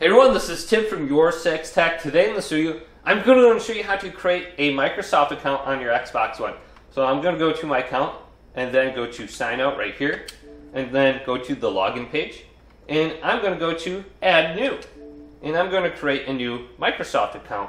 Hey everyone, this is Tim from Your Six Tech. Today in the studio, I'm going to show you how to create a Microsoft account on your Xbox One. So I'm going to go to my account and then go to sign out right here and then go to the login page and I'm going to go to add new and I'm going to create a new Microsoft account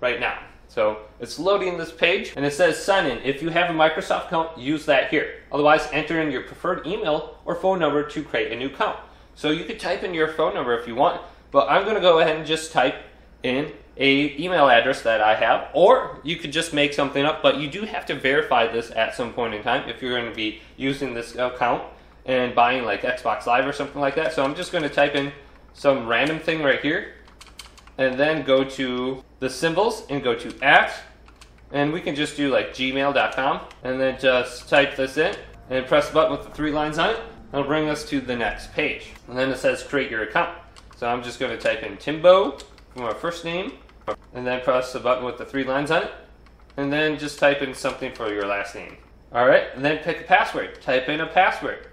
right now. So it's loading this page and it says sign in. If you have a Microsoft account, use that here. Otherwise, enter in your preferred email or phone number to create a new account. So you could type in your phone number if you want, but I'm going to go ahead and just type in a email address that I have, or you could just make something up, but you do have to verify this at some point in time if you're going to be using this account and buying like Xbox Live or something like that. So I'm just going to type in some random thing right here and then go to the symbols and go to at and we can just do like gmail.com and then just type this in and press the button with the three lines on it. It'll bring us to the next page. And then it says create your account. So I'm just going to type in Timbo for my first name, and then press the button with the three lines on it, and then just type in something for your last name. All right, and then pick a password. Type in a password.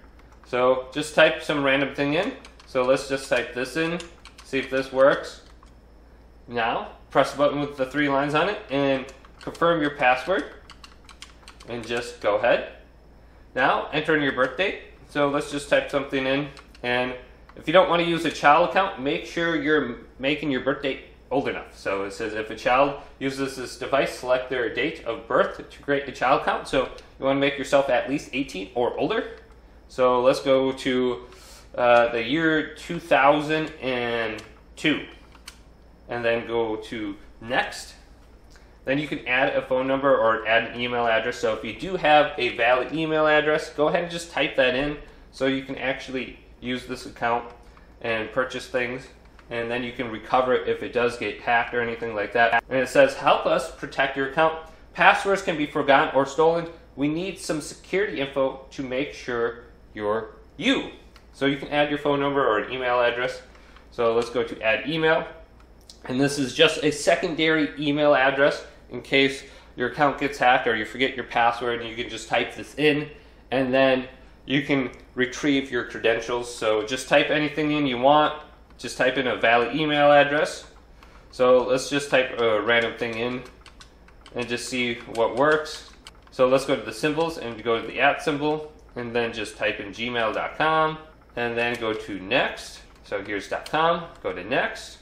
So just type some random thing in. So let's just type this in, see if this works. Now, press the button with the three lines on it, and confirm your password, and just go ahead. Now, enter in your birth date. So let's just type something in, and if you don't want to use a child account, make sure you're making your birth date old enough. So it says if a child uses this device, select their date of birth to create a child count. So you want to make yourself at least 18 or older. So let's go to uh, the year 2002 and then go to next. Then you can add a phone number or add an email address. So if you do have a valid email address, go ahead and just type that in so you can actually use this account and purchase things and then you can recover it if it does get hacked or anything like that. And it says, help us protect your account. Passwords can be forgotten or stolen. We need some security info to make sure you're you. So you can add your phone number or an email address. So let's go to add email. And this is just a secondary email address in case your account gets hacked or you forget your password and you can just type this in and then you can retrieve your credentials. So just type anything in you want. Just type in a valid email address. So let's just type a random thing in and just see what works. So let's go to the symbols and go to the at symbol and then just type in gmail.com and then go to next. So here's .com, go to next.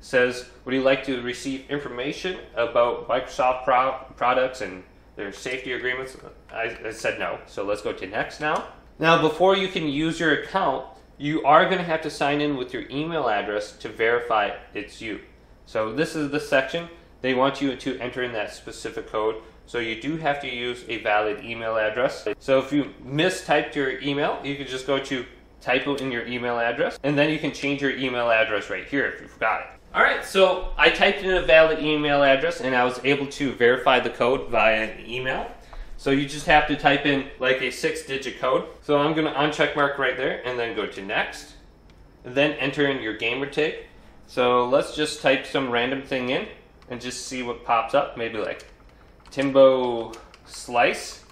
Says, would you like to receive information about Microsoft pro products and their safety agreements? I, I said no. So let's go to next now. Now, before you can use your account, you are going to have to sign in with your email address to verify it's you. So this is the section. They want you to enter in that specific code. So you do have to use a valid email address. So if you mistyped your email, you can just go to typo in your email address, and then you can change your email address right here if you forgot it. All right, so I typed in a valid email address, and I was able to verify the code via an email. So you just have to type in like a six digit code. So I'm going to uncheck mark right there and then go to next. Then enter in your gamer tag. So let's just type some random thing in and just see what pops up. Maybe like Timbo Slice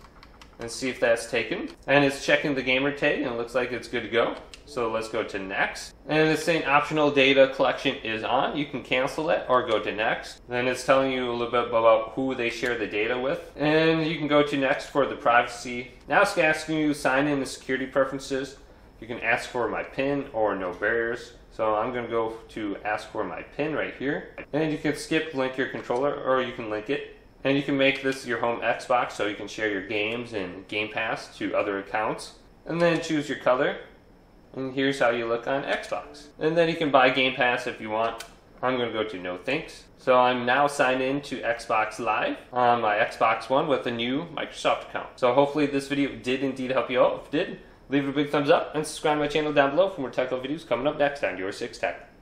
and see if that's taken. And it's checking the gamer tag and it looks like it's good to go. So let's go to next. And it's saying optional data collection is on. You can cancel it or go to next. Then it's telling you a little bit about who they share the data with. And you can go to next for the privacy. Now it's asking you to sign in the security preferences. You can ask for my PIN or no barriers. So I'm going to go to ask for my PIN right here. And you can skip link your controller or you can link it. And you can make this your home Xbox so you can share your games and Game Pass to other accounts. And then choose your color and here's how you look on Xbox. And then you can buy Game Pass if you want. I'm going to go to no thanks. So I'm now signed in to Xbox Live on my Xbox One with a new Microsoft account. So hopefully this video did indeed help you out. If it did, leave a big thumbs up and subscribe to my channel down below for more technical videos coming up next on Your 6 Tech.